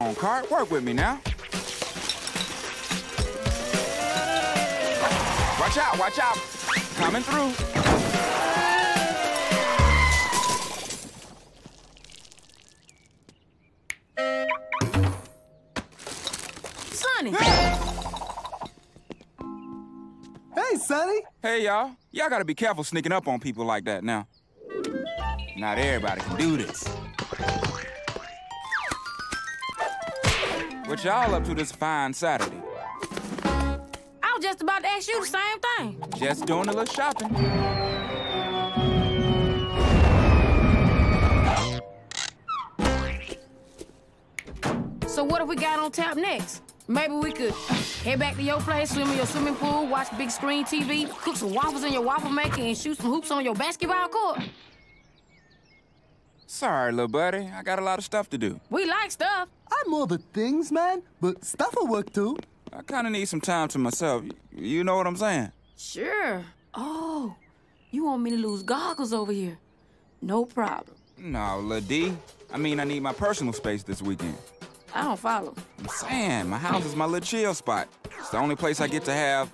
On cart, work with me now. Watch out, watch out. Coming through. Sunny! Hey, Sunny. Hey, y'all. Y'all gotta be careful sneaking up on people like that now. Not everybody can do this. What y'all up to this fine Saturday? I was just about to ask you the same thing. Just doing a little shopping. So what if we got on tap next? Maybe we could head back to your place, swim in your swimming pool, watch big screen TV, cook some waffles in your waffle maker, and shoot some hoops on your basketball court. Sorry, little buddy. I got a lot of stuff to do. We like stuff. I'm all the things, man, but stuff will work too. I kind of need some time to myself. You know what I'm saying? Sure. Oh, you want me to lose goggles over here? No problem. No, Lil D. I mean, I need my personal space this weekend. I don't follow. I'm saying, my house is my little chill spot. It's the only place I get to have,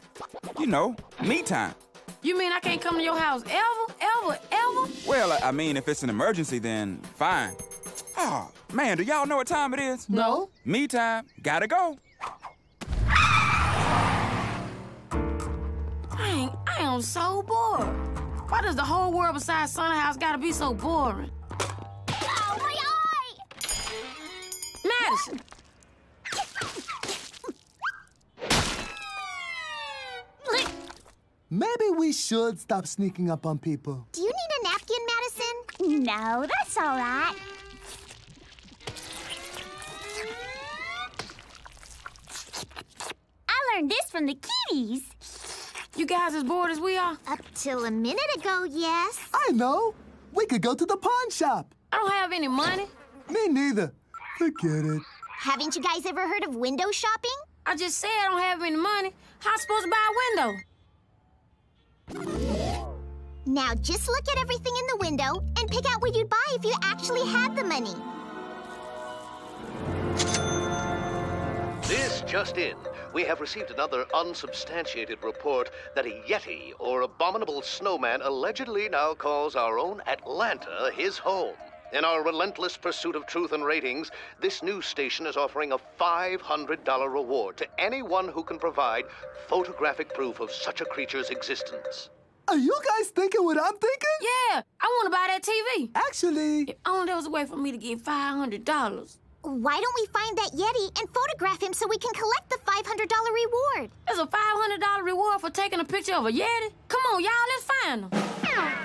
you know, me time. You mean I can't come to your house ever, ever, ever? Well, I- I mean, if it's an emergency, then fine. Oh, man, do y'all know what time it is? No? Me time. Gotta go. Dang, I am so bored. Why does the whole world besides Sunny House gotta be so boring? Oh, my eye! Madison, Maybe we should stop sneaking up on people. Do you need a napkin, Madison? No, that's all right. I learned this from the kitties. you guys as bored as we are? Up till a minute ago, yes. I know. We could go to the pawn shop. I don't have any money. Me neither. Forget it. Haven't you guys ever heard of window shopping? I just said I don't have any money. How I supposed to buy a window? Now just look at everything in the window and pick out what you'd buy if you actually had the money. This just in. We have received another unsubstantiated report that a Yeti or abominable snowman allegedly now calls our own Atlanta his home. In our relentless pursuit of truth and ratings, this news station is offering a $500 reward to anyone who can provide photographic proof of such a creature's existence. Are you guys thinking what I'm thinking? Yeah, I want to buy that TV. Actually, If only there was a way for me to get $500. Why don't we find that Yeti and photograph him so we can collect the $500 reward? There's a $500 reward for taking a picture of a Yeti. Come on, y'all, let's find him.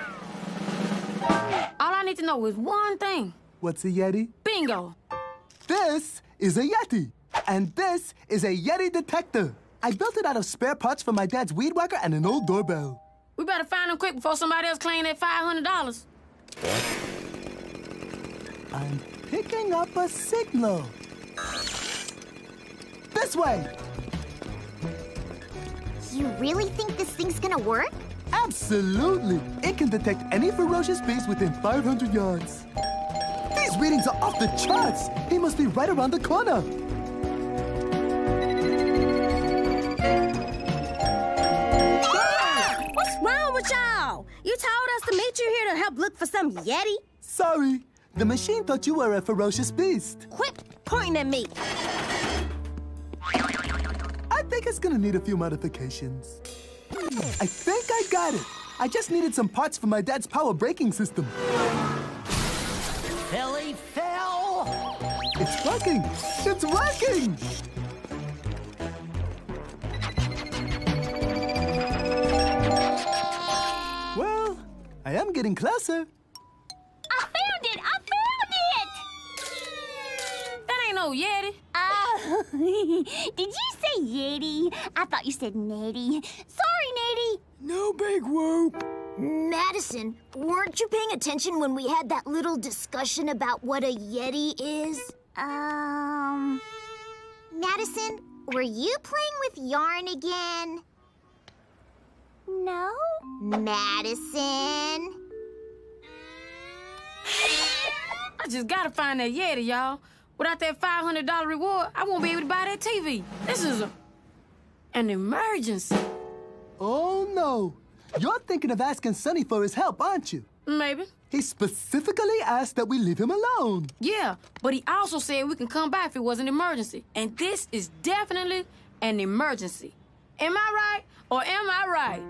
All I need to know is one thing. what's a Yeti? Bingo. This is a Yeti. And this is a Yeti detector. I built it out of spare parts from my dad's weed whacker and an old doorbell. We better find him quick before somebody else claims that $500. I'm picking up a signal. This way! You really think this thing's gonna work? Absolutely! It can detect any ferocious beast within 500 yards. These readings are off the charts! He must be right around the corner! What's wrong with y'all? You told us to meet you here to help look for some Yeti? Sorry, the machine thought you were a ferocious beast. Quit pointing at me. I think it's gonna need a few modifications. I think I got it. I just needed some parts for my dad's power braking system. Philly Phil! It's working! It's working! Well, I am getting closer. I found it! I found it! That ain't no Yeti. Oh, did you say Yeti? I thought you said Natty. Sorry, Natty. No big whoop. Madison, weren't you paying attention when we had that little discussion about what a Yeti is? Um. Madison, were you playing with yarn again? No. Madison? I just gotta find that Yeti, y'all. Without that $500 reward, I won't be able to buy that TV. This is a, an emergency. Oh, no. You're thinking of asking Sunny for his help, aren't you? Maybe. He specifically asked that we leave him alone. Yeah, but he also said we can come back if it was an emergency. And this is definitely an emergency. Am I right or am I right?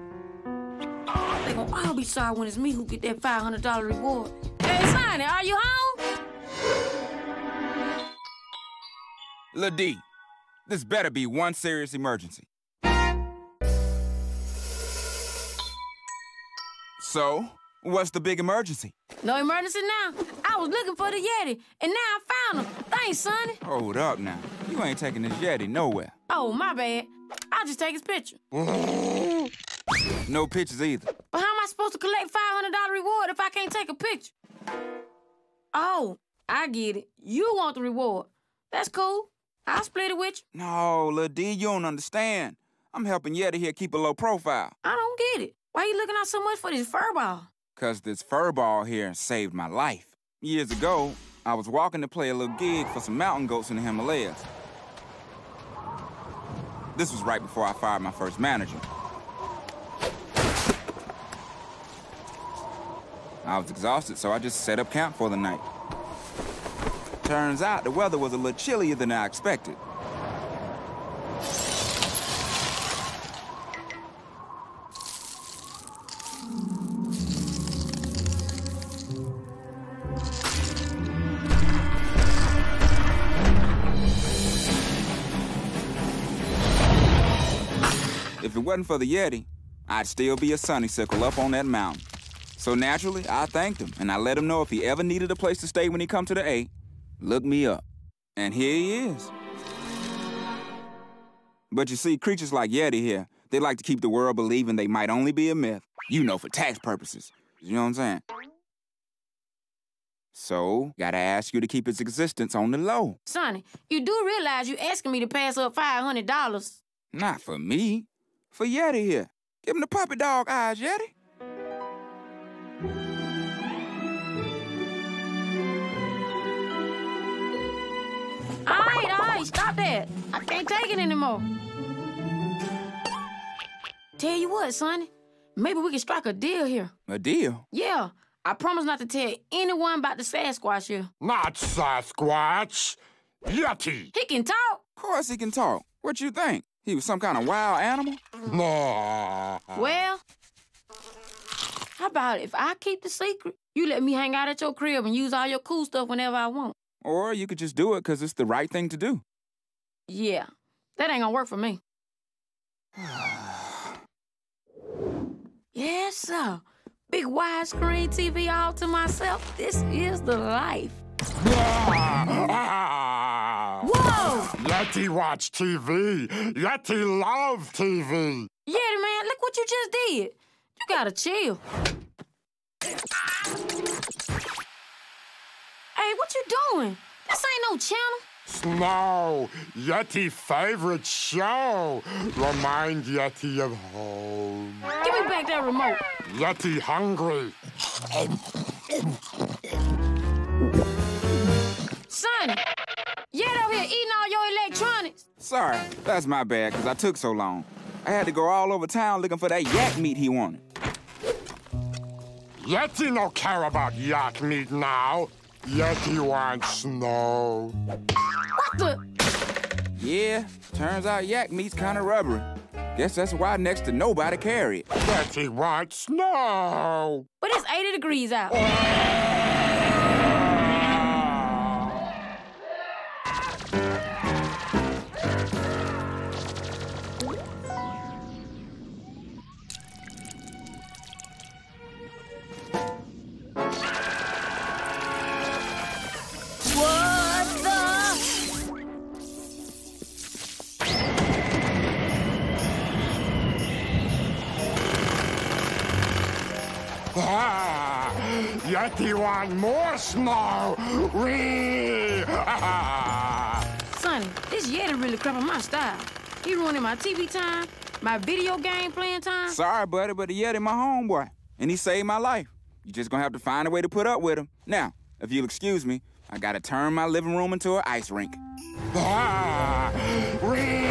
They gonna all be sorry when it's me who get that $500 reward. Hey, Sunny, are you home? Lil D, this better be one serious emergency. So, what's the big emergency? No emergency now. I was looking for the Yeti, and now I found him. Thanks, Sunny. Hold up now. You ain't taking this Yeti nowhere. Oh, my bad. I'll just take his picture. No pictures either. But how am I supposed to collect $500 reward if I can't take a picture? Oh, I get it. You want the reward. That's cool. I'll split it with you. No, Lil D, you don't understand. I'm helping Yeti here keep a low profile. I don't get it. Why are you looking out so much for this fur ball? Cause this fur ball here saved my life. Years ago, I was walking to play a little gig for some mountain goats in the Himalayas. This was right before I fired my first manager. I was exhausted, so I just set up camp for the night. Turns out the weather was a little chillier than I expected. If it wasn't for the Yeti, I'd still be a sunnysickle up on that mountain. So naturally, I thanked him, and I let him know if he ever needed a place to stay when he come to the A, look me up. And here he is. But you see, creatures like Yeti here, they like to keep the world believing they might only be a myth. You know, for tax purposes. You know what I'm saying? So, gotta ask you to keep its existence on the low. Sonny, you do realize you asking me to pass up $500. Not for me. For Yeti here. Give him the puppy dog eyes, Yeti. All right, all right, stop that. I can't take it anymore. Tell you what, Sunny, maybe we can strike a deal here. A deal. Yeah, I promise not to tell anyone about the Sasquatch here. Not Sasquatch. Yeti. He can talk. Of course he can talk. What you think? He was some kind of wild animal? No. Well, how about if I keep the secret? You let me hang out at your crib and use all your cool stuff whenever I want. Or you could just do it because it's the right thing to do. Yeah, that ain't gonna work for me. yes, sir. Big widescreen TV all to myself. This is the life. Yeti watch TV. Yeti love TV. Yeah, man, look what you just did. You gotta chill. Hey, what you doing? This ain't no channel. Snow. Yeti favorite show. Remind Yeti of home. Give me back that remote. Yeti hungry. Sunny, Yet over here eating all your electronics. Sorry, that's my bad because I took so long. I had to go all over town looking for that yak meat he wanted. Yeti no care about yak meat now. Yeti wants snow. What the? Yeah, turns out yak meat's kind of rubbery. Guess that's why next to nobody carry it. Yeti wants snow. But it's 80 degrees out. Oh. Yeti want more snow. Wee! Sunny, this Yeti really crapping my style. He ruining my TV time, my video game playing time. Sorry, buddy, but the Yeti my homeboy, and he saved my life. You just gonna have to find a way to put up with him. Now, if you'll excuse me, I gotta turn my living room into an ice rink. Ah, wee!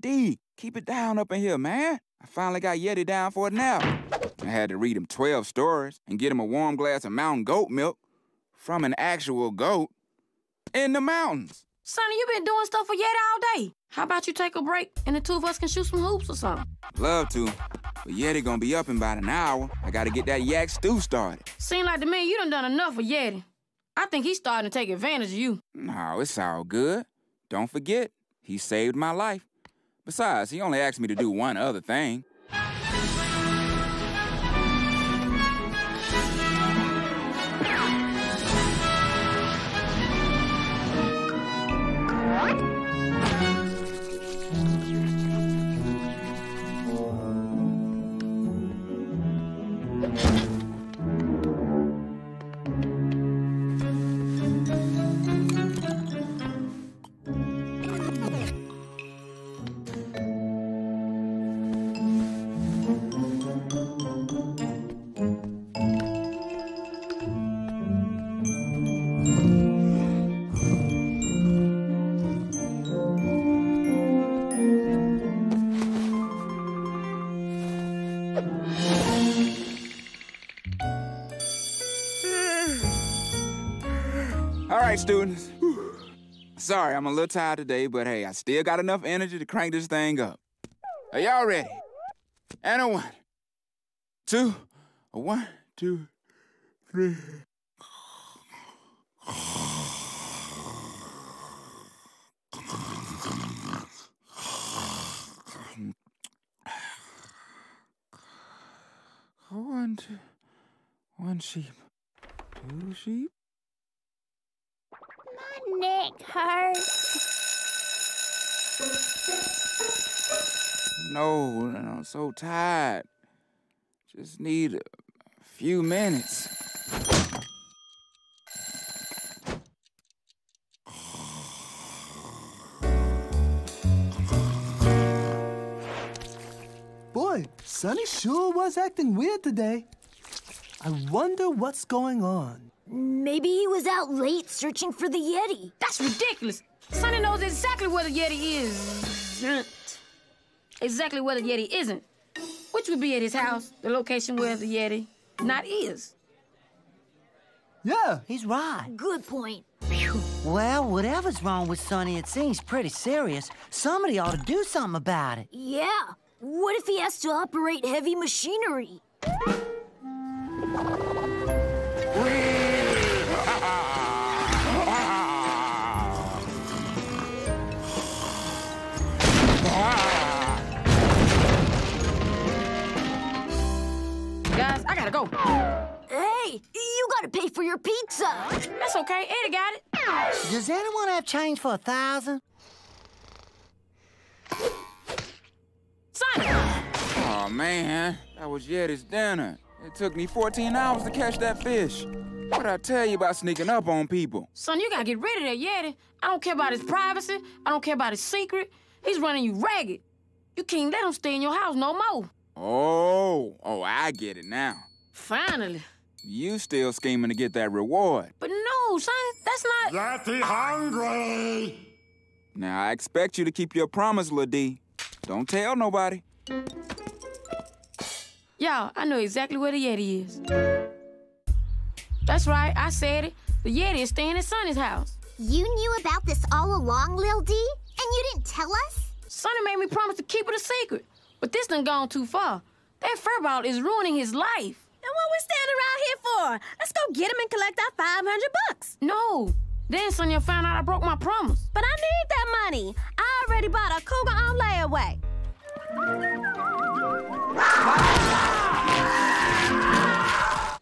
D, keep it down up in here, man. I finally got Yeti down for a nap. I had to read him 12 stories and get him a warm glass of mountain goat milk from an actual goat in the mountains. Sunny, you been doing stuff for Yeti all day. How about you take a break and the two of us can shoot some hoops or something? Love to, but Yeti gonna be up in about an hour. I gotta get that yak stew started. Seem like to me you done done enough for Yeti. I think he's starting to take advantage of you. No, it's all good. Don't forget, he saved my life. Besides, he only asked me to do one other thing. Students. Whew. Sorry, I'm a little tired today, but hey, I still got enough energy to crank this thing up. Are y'all ready? And a one, two, a one, two, three. One, two, one sheep, two sheep. Neck hurts. No, no, I'm so tired. Just need a few minutes. Boy, Sunny sure was acting weird today. I wonder what's going on. Maybe he was out late searching for the Yeti. That's ridiculous. Sunny knows exactly where the Yeti is. Exactly where the Yeti isn't. Which would be at his house, the location where the Yeti not is. Yeah, He's right. Good point. Well, whatever's wrong with Sunny, it seems pretty serious. Somebody ought to do something about it. Yeah. What if he has to operate heavy machinery? Go. Hey, you gotta pay for your pizza. That's okay. Eddie got it. Does anyone have change for a thousand? Sunny! Oh man, that was Yeti's dinner. It took me 14 hours to catch that fish. What'd I tell you about sneaking up on people? Son, you gotta get rid of that Yeti. I don't care about his privacy. I don't care about his secret. He's running you ragged. You can't let him stay in your house no more. Oh, oh, I get it now. Finally. You still scheming to get that reward. But no, son, that's not. Yeti hungry! Now, I expect you to keep your promise, Lil D. Don't tell nobody. Y'all, I know exactly where the Yeti is. That's right, I said it. The Yeti is staying at Sunny's house. You knew about this all along, Lil D? And you didn't tell us? Sunny made me promise to keep it a secret, but this done gone too far. That furball is ruining his life. And what we standing around here for? Let's go get him and collect our 500 bucks. No. Then Sonia found out I broke my promise. But I need that money. I already bought a cougar on layaway.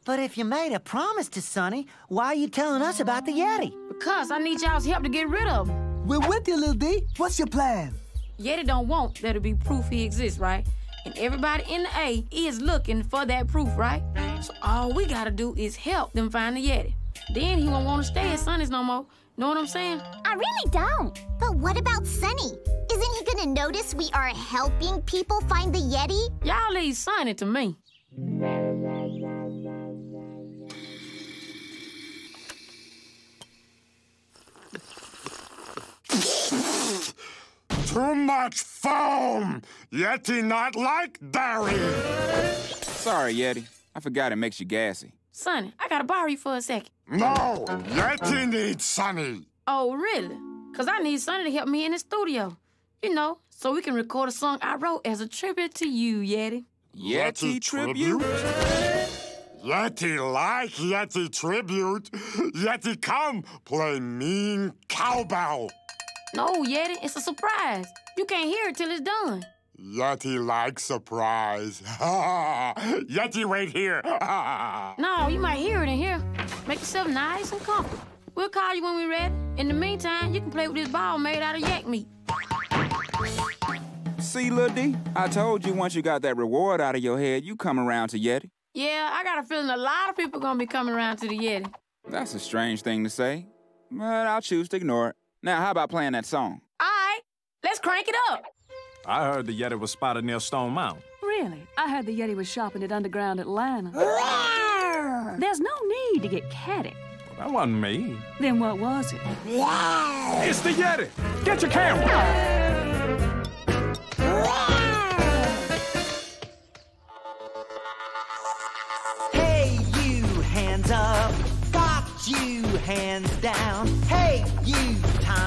But if you made a promise to Sunny, why are you telling us about the Yeti? Because I need y'all's help to get rid of him. we're with you, Lil D. What's your plan? Yeti don't want there to be proof he exists, right? And everybody in the A is looking for that proof, right? So all we gotta do is help them find the Yeti. Then he won't want to stay at Sunny's no more. Know what I'm saying? I really don't. But what about Sunny? Isn't he gonna notice we are helping people find the Yeti? Y'all leave Sunny to me. Too much foam! Yeti not like dairy! Sorry, Yeti. I forgot it makes you gassy. Sunny, I gotta borrow you for a second. No! Yeti needs Sunny! Oh, really? Because I need Sunny to help me in the studio. You know, so we can record a song I wrote as a tribute to you, Yeti. Yeti, tribute? Yeti like Yeti tribute. Yeti come play mean cowbell. No, Yeti, it's a surprise. You can't hear it till it's done. Yeti like surprise. Yeti wait here. No, you might hear it in here. Make yourself nice and comfortable. We'll call you when we're ready. In the meantime, you can play with this ball made out of yak meat. See, Lil D, I told you once you got that reward out of your head, you come around to Yeti. Yeah, I got a feeling a lot of people gonna be coming around to the Yeti. That's a strange thing to say, but I'll choose to ignore it. Now, how about playing that song? All right, let's crank it up. I heard the Yeti was spotted near Stone Mountain. Really? I heard the Yeti was shopping at Underground Atlanta. There's no need to get catty. That wasn't me. Then what was it? It's the Yeti! Get your camera!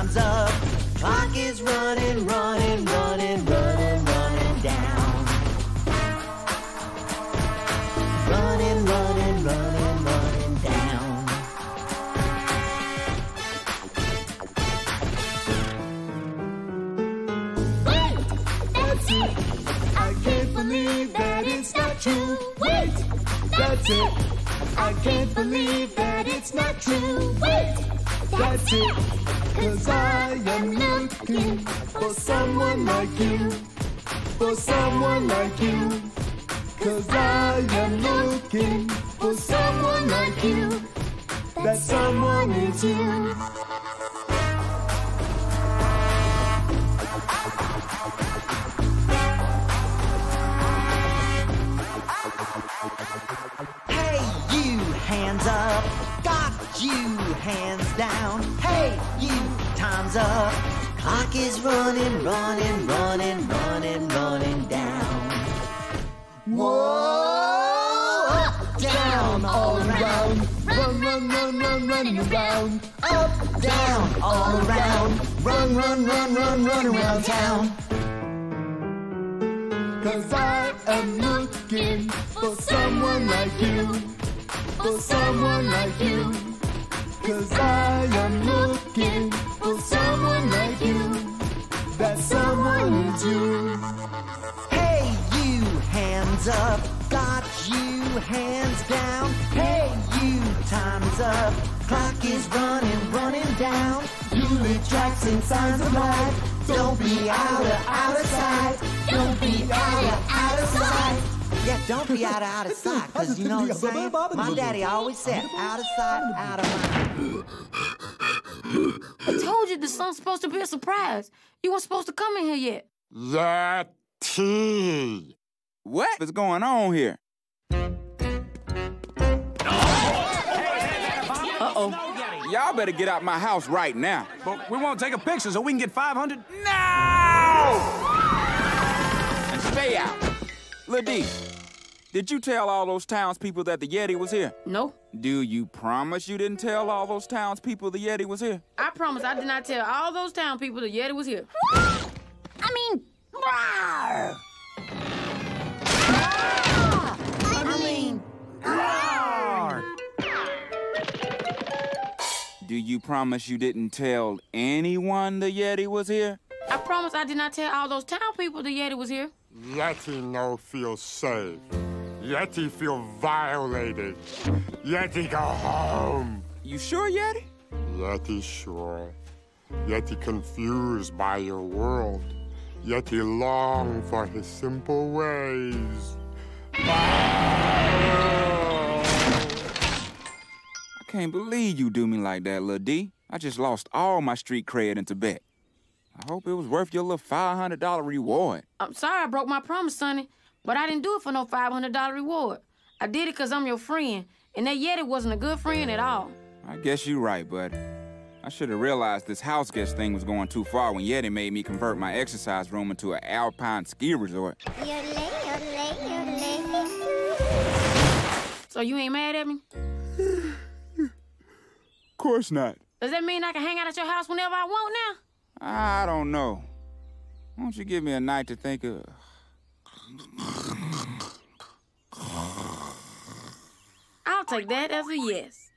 Time's up. Clock is running, running, running, running, running down. Running, running, running, running down. Wait! That's it! I can't believe that it's not true. Wait! That's it! I can't believe that it's not true. Wait! That's it! Cause am looking for someone like you. For someone like you. Cause I am looking for someone like you. That someone is you. Hey, you, hands up. Got you, hands down. Hey, you, time's up. Clock is running, running, running, running, running down. Whoa! Up, down, all around. Run, run, run, run, running around. Up, down, all around. Run, run, run, run, run around town. Cause I am looking for someone like you. For someone like up. Got you, hands down. Hey, you, time's up. Clock is running, running down. You leave tracks and signs of life. Don't be out of, out of sight. Don't be out of, out of sight. Yeah, don't be out of, out of sight. Cause you know what I'm saying? My daddy always said, out of sight, out of mind. I told you this song's supposed to be a surprise. You weren't supposed to come in here yet. Yeti! What is going on here? Uh-oh. Y'all better get out my house right now. But we won't take a picture so we can get 500. No! and stay out. Lil D, did you tell all those townspeople that the Yeti was here? No, Do you promise you didn't tell all those townspeople the Yeti was here? I promise I did not tell all those town people the Yeti was here. I mean, I mean, Do you promise you didn't tell anyone the Yeti was here? I promise I did not tell all those town people the Yeti was here. Yeti no feel safe. Yeti feel violated. Yeti go home. You sure, Yeti? Yeti sure. Yeti confused by your world. Yeti long for his simple ways. I can't believe you do me like that, Lil D. I just lost all my street cred in Tibet. I hope it was worth your little $500 reward. I'm sorry I broke my promise, Sunny, but I didn't do it for no $500 reward. I did it because I'm your friend, and that Yeti wasn't a good friend at all. I guess you're right, bud. I should have realized this house guest thing was going too far when Yeti made me convert my exercise room into an alpine ski resort. So you ain't mad at me? Of course not. Does that mean I can hang out at your house whenever I want now? I don't know. Won't you give me a night to think of? I'll take that as a yes.